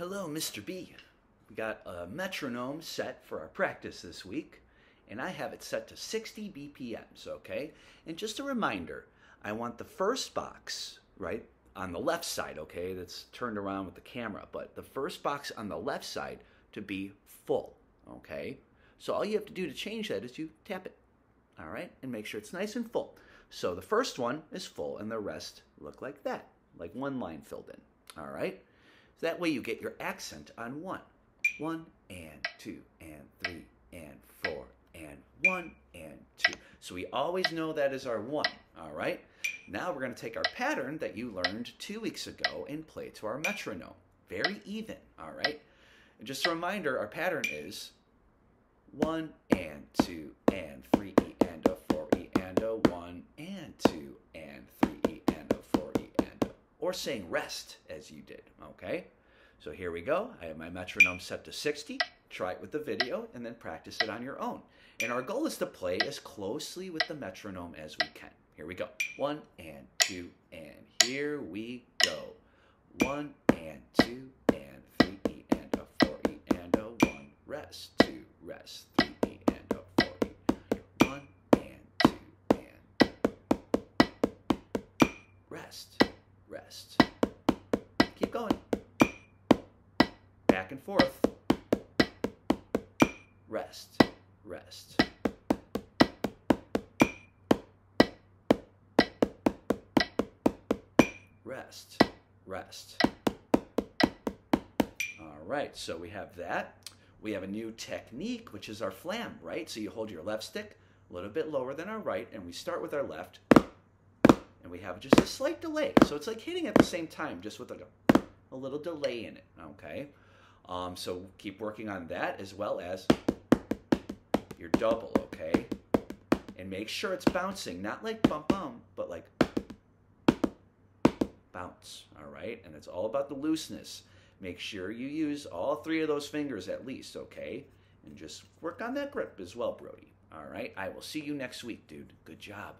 Hello, Mr. B. We got a metronome set for our practice this week, and I have it set to 60 BPMs, okay? And just a reminder, I want the first box, right, on the left side, okay, that's turned around with the camera, but the first box on the left side to be full, okay? So all you have to do to change that is you tap it, all right, and make sure it's nice and full. So the first one is full, and the rest look like that, like one line filled in, all right? So that way you get your accent on one. One and two and three and four and one and two. So we always know that is our one, all right? Now we're going to take our pattern that you learned two weeks ago and play it to our metronome. Very even, all right? And just a reminder, our pattern is one and two and three E and a four E and a one and two and three E and a four E and a, or saying rest as you did, okay? So here we go. I have my metronome set to 60. Try it with the video and then practice it on your own. And our goal is to play as closely with the metronome as we can. Here we go. One and two and here we go. One and two and three and a four and a one. Rest, two, rest, three and a four. One and two and rest, rest. Keep going back and forth. Rest, rest. Rest, rest. All right, so we have that. We have a new technique, which is our flam, right? So you hold your left stick a little bit lower than our right, and we start with our left, and we have just a slight delay. So it's like hitting at the same time, just with a, a little delay in it, okay? Um, so keep working on that as well as your double, okay? And make sure it's bouncing, not like bum bum, but like bounce, all right? And it's all about the looseness. Make sure you use all three of those fingers at least, okay? And just work on that grip as well, Brody. All right? I will see you next week, dude. Good job.